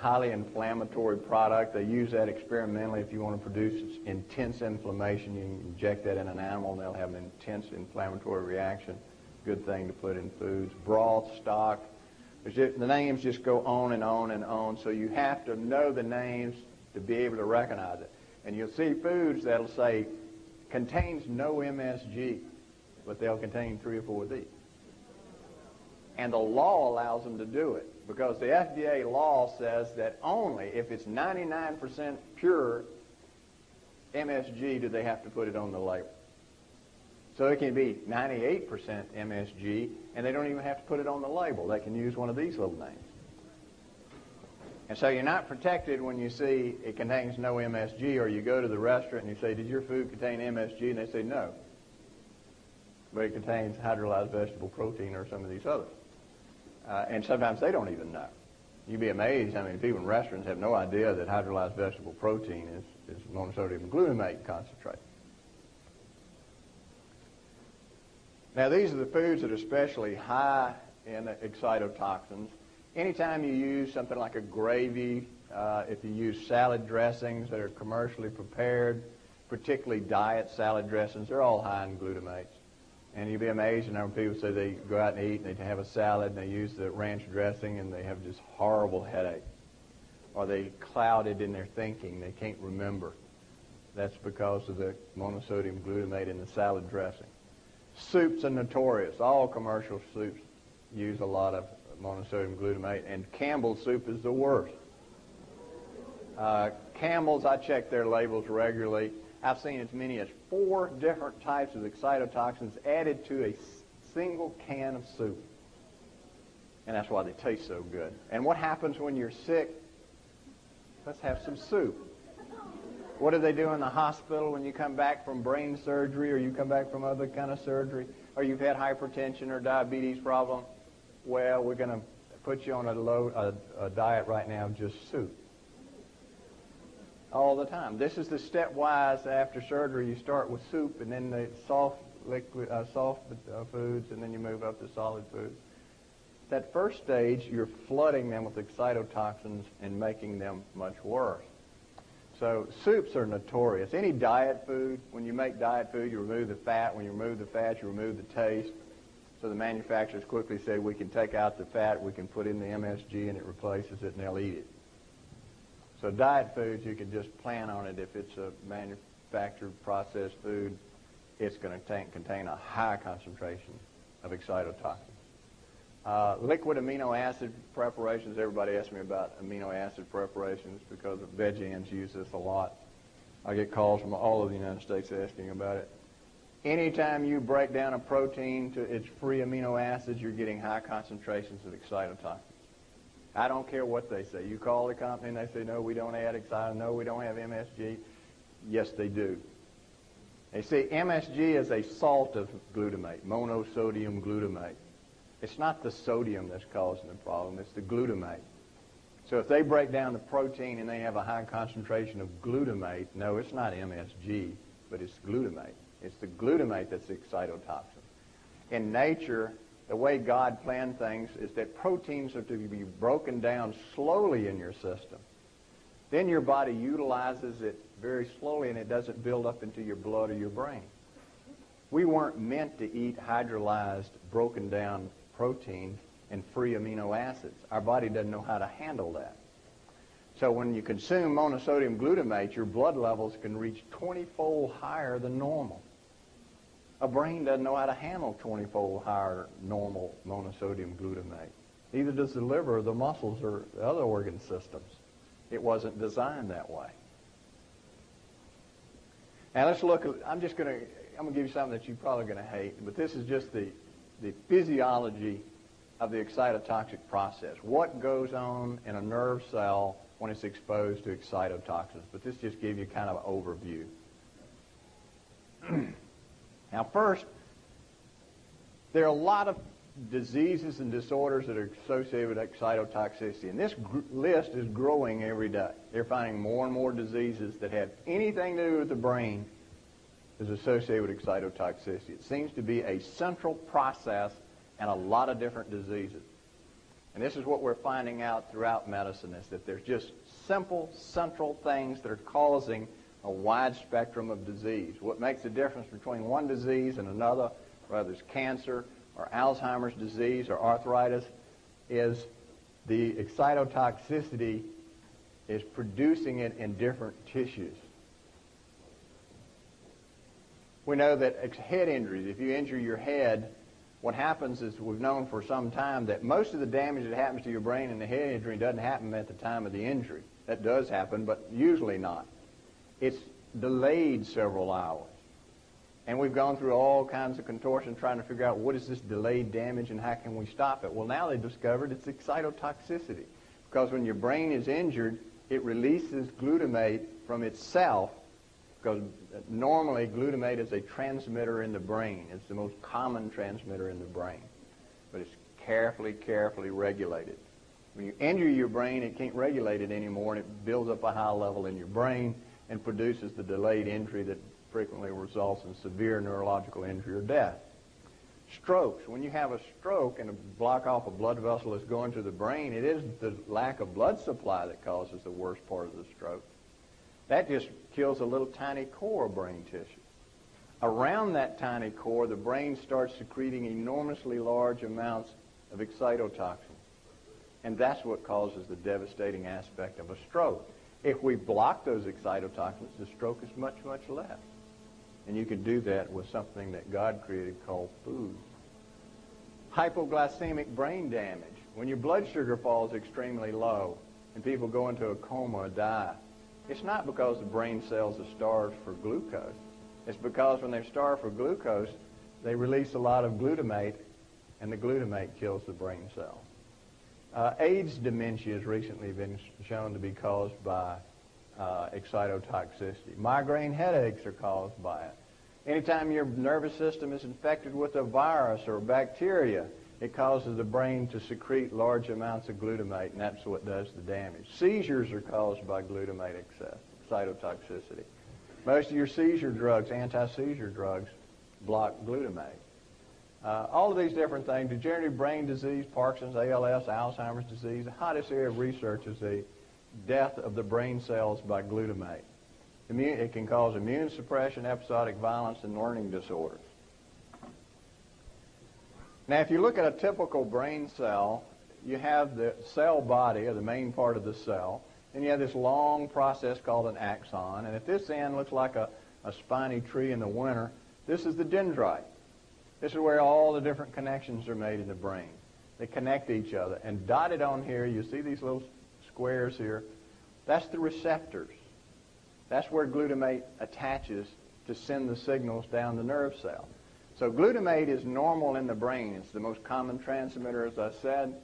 highly inflammatory product. They use that experimentally. If you want to produce intense inflammation, you inject that in an animal and they'll have an intense inflammatory reaction. Good thing to put in foods. Broth, stock. Just, the names just go on and on and on. So you have to know the names to be able to recognize it. And you'll see foods that'll say contains no MSG, but they'll contain three or four of these. And the law allows them to do it because the FDA law says that only if it's 99% pure MSG do they have to put it on the label. So it can be 98% MSG, and they don't even have to put it on the label. They can use one of these little names. And so you're not protected when you see it contains no MSG, or you go to the restaurant and you say, Did your food contain MSG? And they say, No. But it contains hydrolyzed vegetable protein or some of these others. Uh, and sometimes they don't even know. You'd be amazed how many people in restaurants have no idea that hydrolyzed vegetable protein is, is monosodium glutamate concentrate. Now, these are the foods that are especially high in excitotoxins. Anytime you use something like a gravy, uh, if you use salad dressings that are commercially prepared, particularly diet salad dressings, they're all high in glutamates. And you'd be amazed the number people say they go out and eat and they have a salad and they use the ranch dressing and they have this horrible headache. Or they clouded in their thinking. They can't remember. That's because of the monosodium glutamate in the salad dressing. Soups are notorious. All commercial soups use a lot of monosodium glutamate, and Campbell's soup is the worst. Uh, Campbell's, I check their labels regularly. I've seen as many as four different types of excitotoxins added to a single can of soup. And that's why they taste so good. And what happens when you're sick? Let's have some soup. What do they do in the hospital when you come back from brain surgery or you come back from other kind of surgery or you've had hypertension or diabetes problem? Well, we're going to put you on a low a, a diet right now of just soup all the time. This is the stepwise after surgery. You start with soup, and then the soft liquid, uh, soft uh, foods, and then you move up to solid foods. That first stage, you're flooding them with excitotoxins and making them much worse. So soups are notorious. Any diet food, when you make diet food, you remove the fat. When you remove the fat, you remove the taste. So the manufacturers quickly say we can take out the fat, we can put in the MSG, and it replaces it, and they'll eat it. So diet foods, you can just plan on it. If it's a manufactured processed food, it's going to contain a high concentration of excitotoxins. Uh, liquid amino acid preparations. Everybody asks me about amino acid preparations because vegans use this a lot. I get calls from all of the United States asking about it. Anytime you break down a protein to its free amino acids, you're getting high concentrations of excitotoxins. I don't care what they say. You call the company and they say, no, we don't add excited. No, we don't have MSG. Yes, they do. They say MSG is a salt of glutamate, monosodium glutamate. It's not the sodium that's causing the problem. It's the glutamate. So if they break down the protein and they have a high concentration of glutamate, no, it's not MSG, but it's glutamate. It's the glutamate that's the excitotoxin. In nature, the way God planned things is that proteins are to be broken down slowly in your system. Then your body utilizes it very slowly and it doesn't build up into your blood or your brain. We weren't meant to eat hydrolyzed, broken down protein and free amino acids. Our body doesn't know how to handle that. So when you consume monosodium glutamate, your blood levels can reach 20-fold higher than normal. A brain doesn't know how to handle 20-fold higher normal monosodium glutamate. Neither does the liver, the muscles, or the other organ systems. It wasn't designed that way. Now let's look. At, I'm just going to. I'm going to give you something that you're probably going to hate, but this is just the the physiology of the excitotoxic process. What goes on in a nerve cell when it's exposed to excitotoxins? But this just gives you kind of an overview. Now, first, there are a lot of diseases and disorders that are associated with excitotoxicity, and this gr- list is growing every day. They're finding more and more diseases that have anything to do with the brain is associated with excitotoxicity. It seems to be a central process in a lot of different diseases. And this is what we're finding out throughout medicine is that there's just simple central things that are causing a wide spectrum of disease. What makes the difference between one disease and another, whether it's cancer or Alzheimer's disease or arthritis, is the excitotoxicity is producing it in different tissues. We know that head injuries, if you injure your head, what happens is we've known for some time that most of the damage that happens to your brain in the head injury doesn't happen at the time of the injury. That does happen, but usually not. It's delayed several hours. And we've gone through all kinds of contortions trying to figure out what is this delayed damage and how can we stop it. Well, now they've discovered it's excitotoxicity. Because when your brain is injured, it releases glutamate from itself because normally glutamate is a transmitter in the brain. It's the most common transmitter in the brain. But it's carefully, carefully regulated. When you injure your brain, it can't regulate it anymore, and it builds up a high level in your brain and produces the delayed injury that frequently results in severe neurological injury or death. Strokes. When you have a stroke and a block off a blood vessel is going to the brain, it is the lack of blood supply that causes the worst part of the stroke. That just kills a little tiny core of brain tissue. Around that tiny core, the brain starts secreting enormously large amounts of excitotoxin. And that's what causes the devastating aspect of a stroke. If we block those excitotoxins, the stroke is much, much less. And you can do that with something that God created called food. Hypoglycemic brain damage. When your blood sugar falls extremely low and people go into a coma or die, it's not because the brain cells are starved for glucose. It's because when they're starved for glucose, they release a lot of glutamate, and the glutamate kills the brain cells. Uh, AIDS dementia has recently been shown to be caused by uh, excitotoxicity. Migraine headaches are caused by it. Anytime your nervous system is infected with a virus or bacteria, it causes the brain to secrete large amounts of glutamate, and that's what does the damage. Seizures are caused by glutamate excess, excitotoxicity. Most of your seizure drugs, anti-seizure drugs, block glutamate. Uh, all of these different things, degenerative brain disease, Parkinson's, ALS, Alzheimer's disease, the hottest area of research is the death of the brain cells by glutamate. Immune, it can cause immune suppression, episodic violence, and learning disorders. Now, if you look at a typical brain cell, you have the cell body, or the main part of the cell, and you have this long process called an axon. And at this end looks like a, a spiny tree in the winter, this is the dendrite. This is where all the different connections are made in the brain. They connect each other. And dotted on here, you see these little squares here. That's the receptors. That's where glutamate attaches to send the signals down the nerve cell. So glutamate is normal in the brain. It's the most common transmitter, as I said,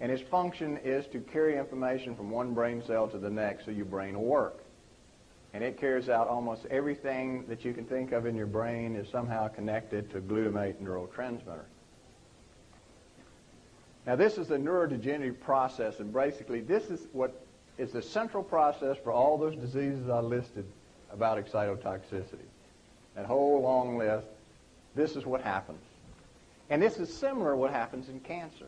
and its function is to carry information from one brain cell to the next so your brain will work. And it carries out almost everything that you can think of in your brain is somehow connected to glutamate neurotransmitter. Now this is the neurodegenerative process, and basically this is what is the central process for all those diseases I listed about excitotoxicity. That whole long list, this is what happens. And this is similar to what happens in cancer,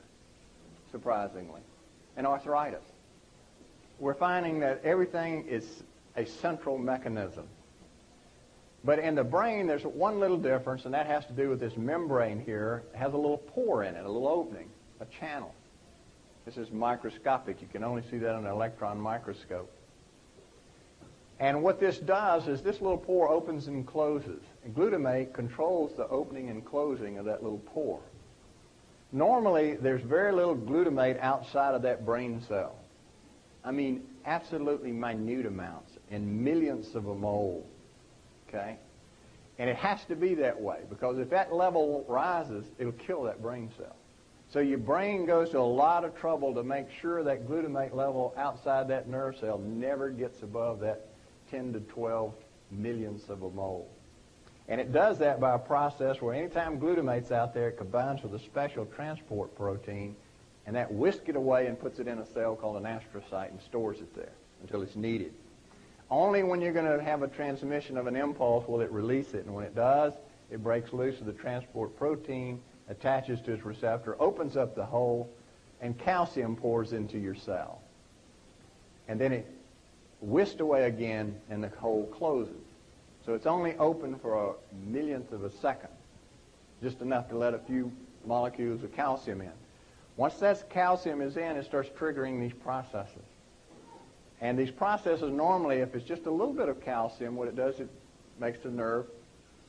surprisingly, and arthritis. We're finding that everything is a central mechanism. But in the brain, there's one little difference, and that has to do with this membrane here. It has a little pore in it, a little opening, a channel. This is microscopic. You can only see that on an electron microscope. And what this does is this little pore opens and closes. And glutamate controls the opening and closing of that little pore. Normally, there's very little glutamate outside of that brain cell. I mean, absolutely minute amounts, in millionths of a mole. Okay? And it has to be that way because if that level rises, it'll kill that brain cell. So your brain goes to a lot of trouble to make sure that glutamate level outside that nerve cell never gets above that 10 to 12 millionths of a mole. And it does that by a process where anytime glutamate's out there, it combines with a special transport protein, and that whisks it away and puts it in a cell called an astrocyte and stores it there until it's needed. Only when you're going to have a transmission of an impulse will it release it, and when it does, it breaks loose of the transport protein attaches to its receptor, opens up the hole, and calcium pours into your cell. And then it whisked away again and the hole closes. So it's only open for a millionth of a second, just enough to let a few molecules of calcium in. Once that calcium is in, it starts triggering these processes. And these processes normally, if it's just a little bit of calcium, what it does, it makes the nerve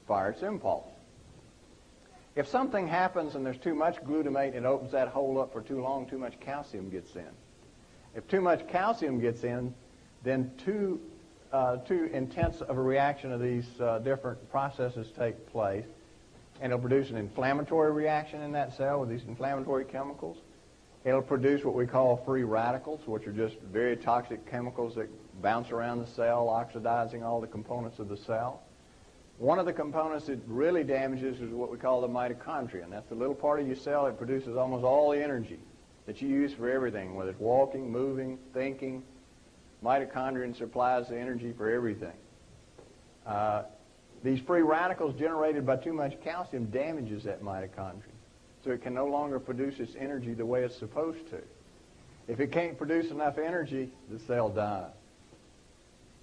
fire its impulse. If something happens and there's too much glutamate it opens that hole up for too long, too much calcium gets in. If too much calcium gets in, then too, uh, too intense of a reaction of these uh, different processes take place, and it'll produce an inflammatory reaction in that cell with these inflammatory chemicals. It'll produce what we call free radicals, which are just very toxic chemicals that bounce around the cell, oxidizing all the components of the cell. One of the components that really damages is what we call the mitochondria. And that's the little part of your cell that produces almost all the energy that you use for everything, whether it's walking, moving, thinking. Mitochondria supplies the energy for everything. Uh, these free radicals generated by too much calcium damages that mitochondria. So it can no longer produce its energy the way it's supposed to. If it can't produce enough energy, the cell dies.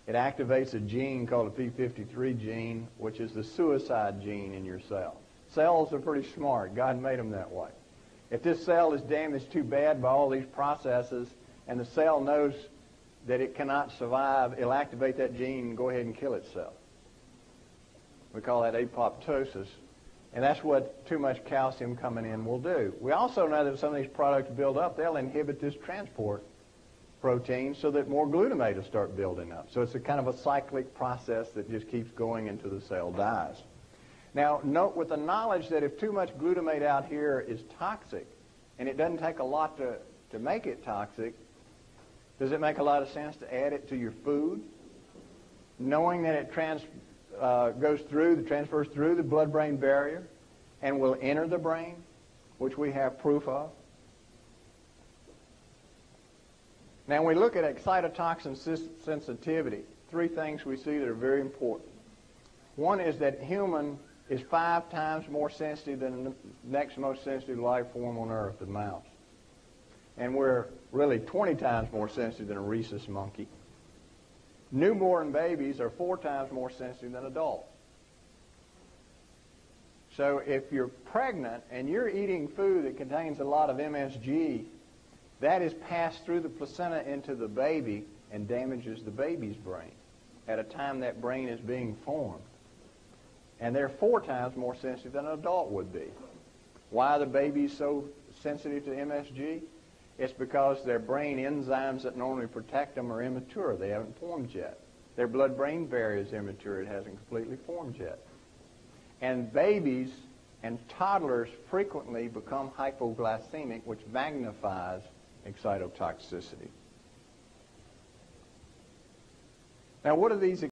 It activates a gene called a p53 gene, which is the suicide gene in your cell. Cells are pretty smart. God made them that way. If this cell is damaged too bad by all these processes, and the cell knows that it cannot survive, it'll activate that gene and go ahead and kill itself. We call that apoptosis. And that's what too much calcium coming in will do. We also know that some of these products build up, they'll inhibit this transport protein so that more glutamate will start building up. So it's a kind of a cyclic process that just keeps going until the cell dies. Now, note with the knowledge that if too much glutamate out here is toxic, and it doesn't take a lot to, to make it toxic, does it make a lot of sense to add it to your food? Knowing that it trans, uh, goes through, the transfers through the blood-brain barrier and will enter the brain, which we have proof of. Now, when we look at excitotoxin sensitivity, three things we see that are very important. One is that human is five times more sensitive than the next most sensitive life form on Earth, the mouse. And we're really 20 times more sensitive than a rhesus monkey. Newborn babies are four times more sensitive than adults. So if you're pregnant and you're eating food that contains a lot of MSG, that is passed through the placenta into the baby and damages the baby's brain at a time that brain is being formed. And they're four times more sensitive than an adult would be. Why are the babies so sensitive to MSG? It's because their brain enzymes that normally protect them are immature. They haven't formed yet. Their blood-brain barrier is immature. It hasn't completely formed yet. And babies and toddlers frequently become hypoglycemic, which magnifies excitotoxicity. Now, what are these